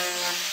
Hmm.